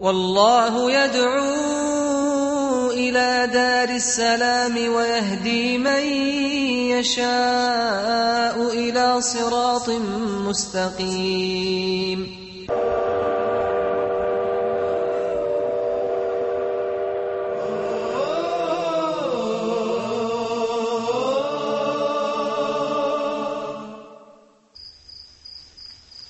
والله يدعو إلى دار السلام ويهدي من يشاء إلى صراط مستقيم.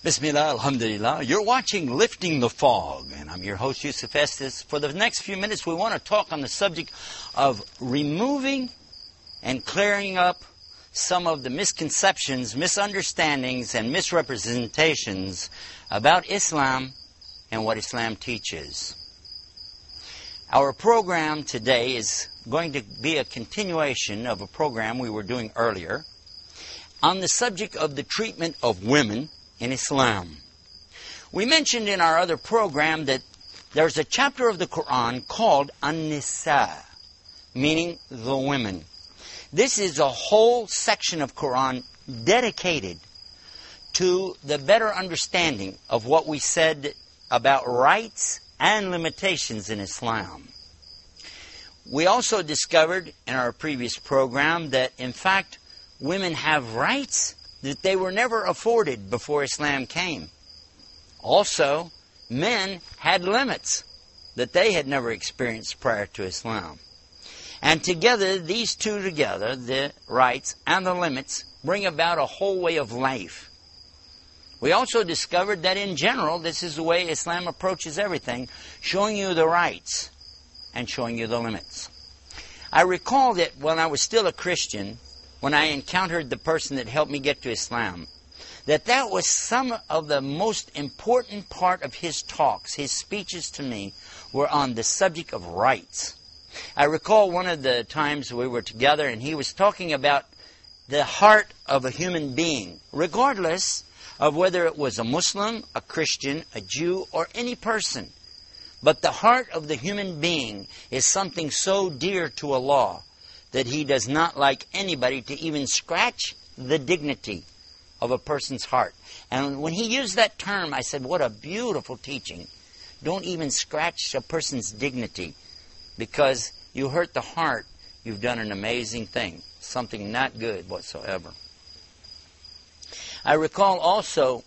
Bismillah, Alhamdulillah. You're watching Lifting the Fog, and I'm your host, Yusuf Estes. For the next few minutes, we want to talk on the subject of removing and clearing up some of the misconceptions, misunderstandings, and misrepresentations about Islam and what Islam teaches. Our program today is going to be a continuation of a program we were doing earlier on the subject of the treatment of women in Islam. We mentioned in our other program that there's a chapter of the Quran called An-Nisa, meaning the women. This is a whole section of Quran dedicated to the better understanding of what we said about rights and limitations in Islam. We also discovered in our previous program that, in fact, women have rights that they were never afforded before Islam came. Also, men had limits that they had never experienced prior to Islam. And together, these two together, the rights and the limits, bring about a whole way of life. We also discovered that in general, this is the way Islam approaches everything, showing you the rights and showing you the limits. I recall that when I was still a Christian, when I encountered the person that helped me get to Islam, that that was some of the most important part of his talks, his speeches to me, were on the subject of rights. I recall one of the times we were together and he was talking about the heart of a human being, regardless of whether it was a Muslim, a Christian, a Jew, or any person. But the heart of the human being is something so dear to Allah that he does not like anybody to even scratch the dignity of a person's heart. And when he used that term, I said, What a beautiful teaching. Don't even scratch a person's dignity because you hurt the heart, you've done an amazing thing, something not good whatsoever. I recall also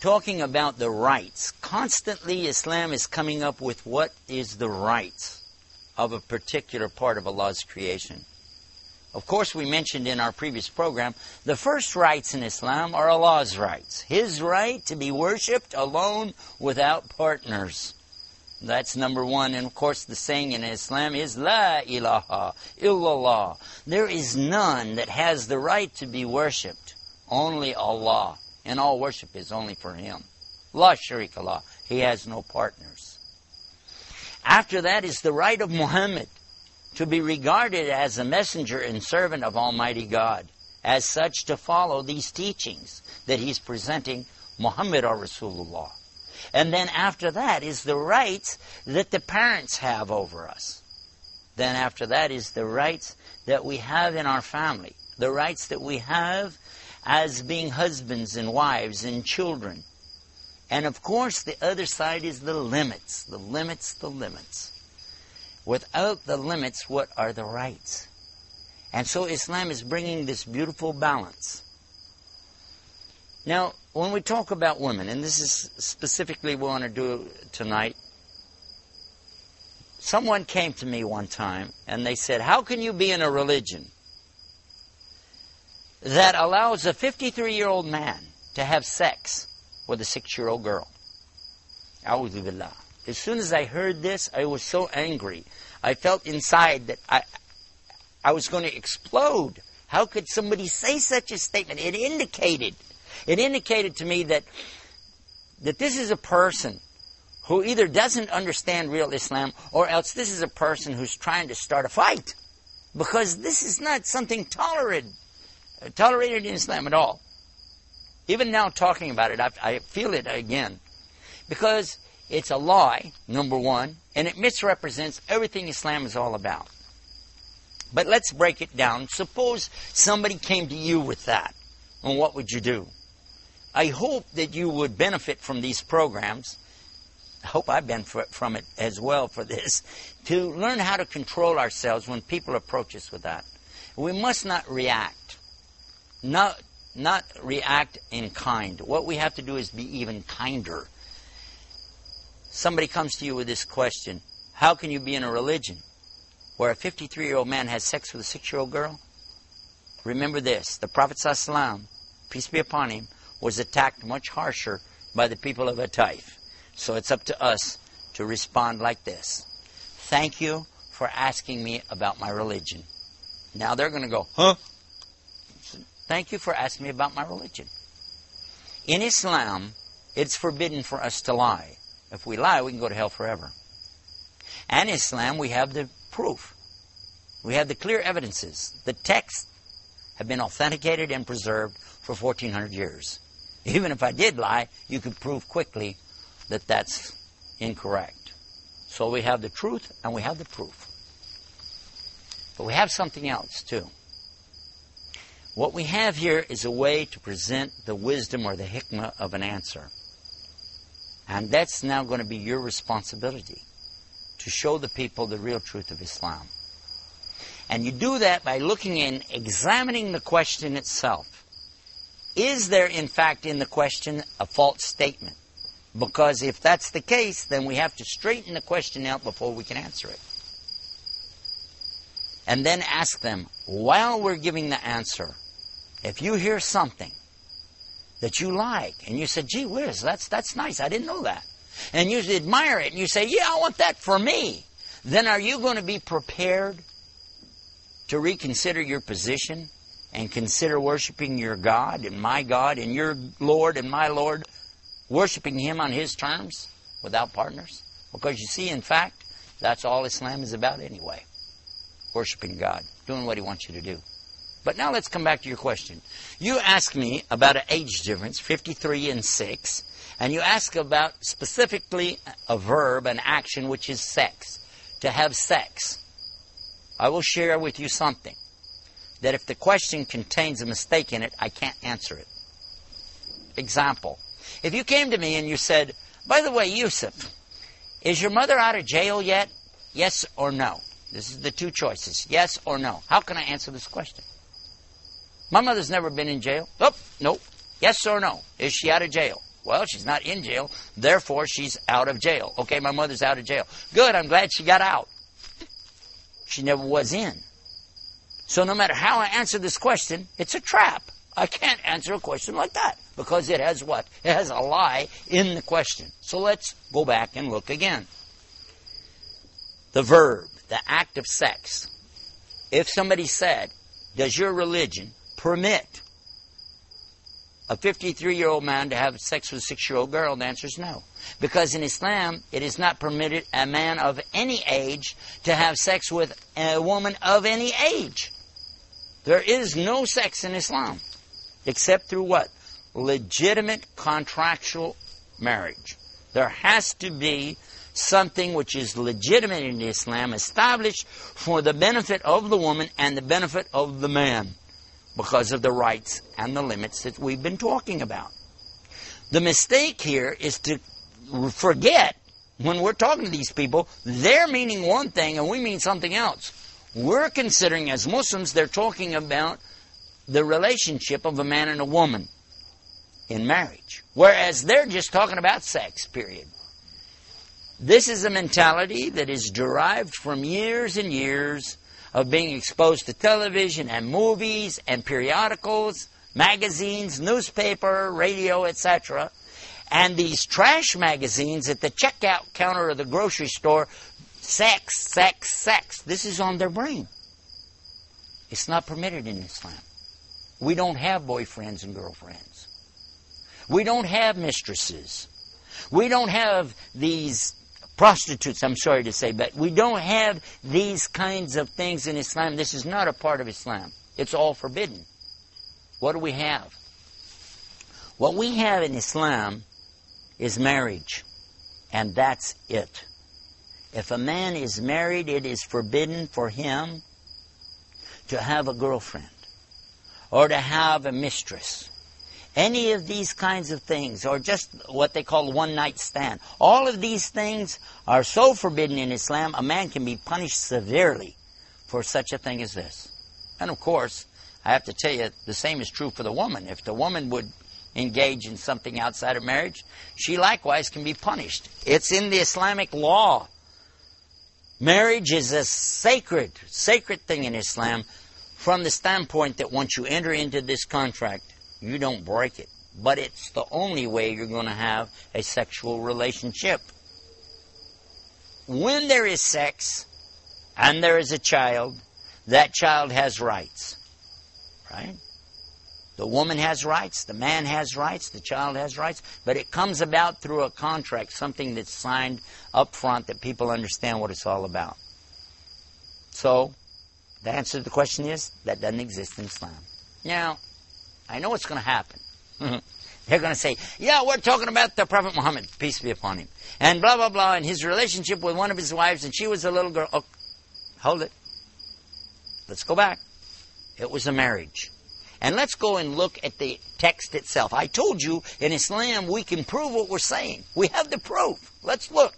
talking about the rights. Constantly, Islam is coming up with what is the rights of a particular part of Allah's creation. Of course, we mentioned in our previous program, the first rights in Islam are Allah's rights. His right to be worshipped alone without partners. That's number one. And of course, the saying in Islam is La ilaha illallah. There is none that has the right to be worshipped. Only Allah. And all worship is only for Him. La sharika Allah. He has no partners. After that is the right of Muhammad to be regarded as a messenger and servant of Almighty God. As such, to follow these teachings that he's presenting Muhammad or Rasulullah. And then after that is the rights that the parents have over us. Then after that is the rights that we have in our family. The rights that we have as being husbands and wives and children. And of course, the other side is the limits. The limits, the limits. Without the limits, what are the rights? And so Islam is bringing this beautiful balance. Now, when we talk about women, and this is specifically what we want to do tonight, someone came to me one time and they said, How can you be in a religion that allows a 53 year old man to have sex with a six year old girl? A'udhu billah. As soon as I heard this, I was so angry. I felt inside that I, I was going to explode. How could somebody say such a statement? It indicated, it indicated to me that, that this is a person who either doesn't understand real Islam or else this is a person who's trying to start a fight. Because this is not something tolerated, uh, tolerated in Islam at all. Even now talking about it, I, I feel it again. Because it's a lie, number one, and it misrepresents everything Islam is all about. But let's break it down. Suppose somebody came to you with that. And what would you do? I hope that you would benefit from these programs. I hope I've been from it as well for this, to learn how to control ourselves when people approach us with that. We must not react. Not, not react in kind. What we have to do is be even kinder. Somebody comes to you with this question How can you be in a religion where a 53 year old man has sex with a 6 year old girl? Remember this the Prophet, peace be upon him, was attacked much harsher by the people of Taif. So it's up to us to respond like this Thank you for asking me about my religion. Now they're going to go, huh? Thank you for asking me about my religion. In Islam, it's forbidden for us to lie. If we lie, we can go to hell forever. And Islam, we have the proof. We have the clear evidences. The texts have been authenticated and preserved for 1400 years. Even if I did lie, you could prove quickly that that's incorrect. So we have the truth and we have the proof. But we have something else too. What we have here is a way to present the wisdom or the hikmah of an answer. And that's now going to be your responsibility to show the people the real truth of Islam. And you do that by looking and examining the question itself. Is there, in fact, in the question a false statement? Because if that's the case, then we have to straighten the question out before we can answer it. And then ask them, while we're giving the answer, if you hear something that you like, and you say, gee whiz, that's, that's nice, I didn't know that, and you admire it, and you say, yeah, I want that for me, then are you going to be prepared to reconsider your position and consider worshiping your God and my God and your Lord and my Lord worshiping Him on His terms without partners? Because you see, in fact, that's all Islam is about anyway. Worshiping God, doing what He wants you to do. But now let's come back to your question. You ask me about an age difference, 53 and 6, and you ask about specifically a verb, an action, which is sex. To have sex. I will share with you something that if the question contains a mistake in it, I can't answer it. Example if you came to me and you said, by the way, Yusuf, is your mother out of jail yet? Yes or no? This is the two choices. Yes or no. How can I answer this question? My mother's never been in jail. Oh, nope. Yes or no? Is she out of jail? Well, she's not in jail, therefore she's out of jail. Okay, my mother's out of jail. Good, I'm glad she got out. She never was in. So no matter how I answer this question, it's a trap. I can't answer a question like that because it has what? It has a lie in the question. So let's go back and look again. The verb, the act of sex. If somebody said, Does your religion permit a 53 year old man to have sex with a 6 year old girl? The answer is no. Because in Islam, it is not permitted a man of any age to have sex with a woman of any age. There is no sex in Islam except through what? Legitimate contractual marriage. There has to be something which is legitimate in Islam, established for the benefit of the woman and the benefit of the man because of the rights and the limits that we've been talking about. The mistake here is to forget when we're talking to these people, they're meaning one thing and we mean something else. We're considering as Muslims, they're talking about the relationship of a man and a woman in marriage, whereas they're just talking about sex, period. This is a mentality that is derived from years and years of being exposed to television and movies and periodicals, magazines, newspaper, radio, etc. And these trash magazines at the checkout counter of the grocery store, sex, sex, sex. This is on their brain. It's not permitted in Islam. We don't have boyfriends and girlfriends. We don't have mistresses. We don't have these prostitutes, I'm sorry to say, but we don't have these kinds of things in Islam. This is not a part of Islam. It's all forbidden. What do we have? What we have in Islam is marriage, and that's it. If a man is married, it is forbidden for him to have a girlfriend or to have a mistress. Any of these kinds of things, or just what they call one night stand. All of these things are so forbidden in Islam, a man can be punished severely for such a thing as this. And of course, I have to tell you, the same is true for the woman. If the woman would engage in something outside of marriage, she likewise can be punished. It's in the Islamic law. Marriage is a sacred, sacred thing in Islam from the standpoint that once you enter into this contract, you don't break it. But it's the only way you're going to have a sexual relationship. When there is sex and there is a child, that child has rights. Right? The woman has rights, the man has rights, the child has rights, but it comes about through a contract, something that's signed up front that people understand what it's all about. So, the answer to the question is that doesn't exist in Islam. Now, I know what's going to happen. Mm-hmm. They're going to say, yeah, we're talking about the Prophet Muhammad, peace be upon him, and blah, blah, blah, and his relationship with one of his wives, and she was a little girl. Oh, hold it. Let's go back. It was a marriage. And let's go and look at the text itself. I told you in Islam we can prove what we're saying. We have the proof. Let's look.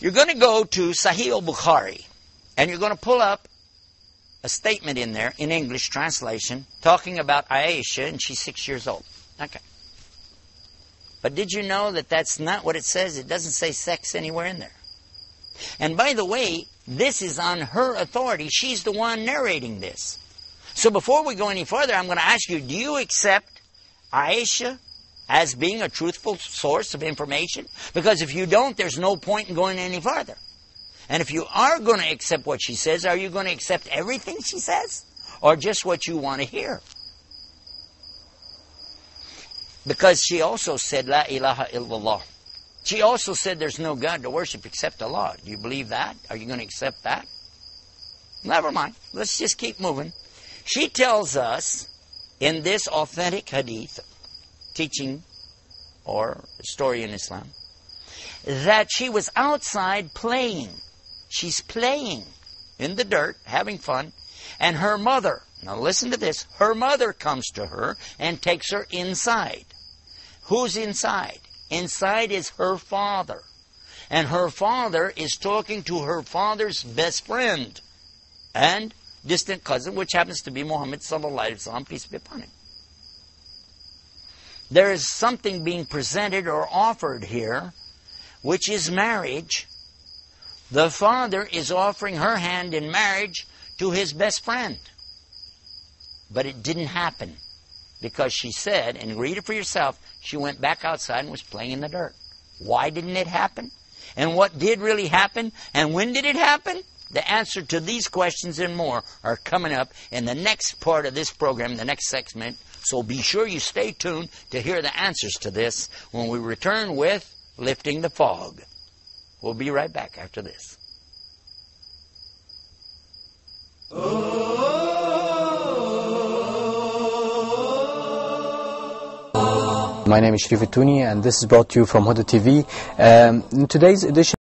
You're going to go to Sahih al-Bukhari, and you're going to pull up a statement in there in English translation talking about Aisha, and she's six years old. Okay. But did you know that that's not what it says? It doesn't say sex anywhere in there. And by the way, this is on her authority. She's the one narrating this. So before we go any further, I'm going to ask you, do you accept Aisha as being a truthful source of information? Because if you don't, there's no point in going any further. And if you are going to accept what she says, are you going to accept everything she says? Or just what you want to hear? Because she also said, La ilaha illallah. She also said there's no God to worship except Allah. Do you believe that? Are you going to accept that? Never mind. Let's just keep moving. She tells us in this authentic hadith, teaching or story in Islam, that she was outside playing She's playing in the dirt, having fun, and her mother, now listen to this, her mother comes to her and takes her inside. Who's inside? Inside is her father. And her father is talking to her father's best friend and distant cousin, which happens to be Muhammad sallallahu alaihi wasallam, peace be upon him. There is something being presented or offered here, which is marriage, the father is offering her hand in marriage to his best friend. But it didn't happen because she said, and read it for yourself, she went back outside and was playing in the dirt. Why didn't it happen? And what did really happen? And when did it happen? The answer to these questions and more are coming up in the next part of this program, the next segment. So be sure you stay tuned to hear the answers to this when we return with Lifting the Fog. We'll be right back after this. My name is Sharif and this is brought to you from Huda TV. Um, in today's edition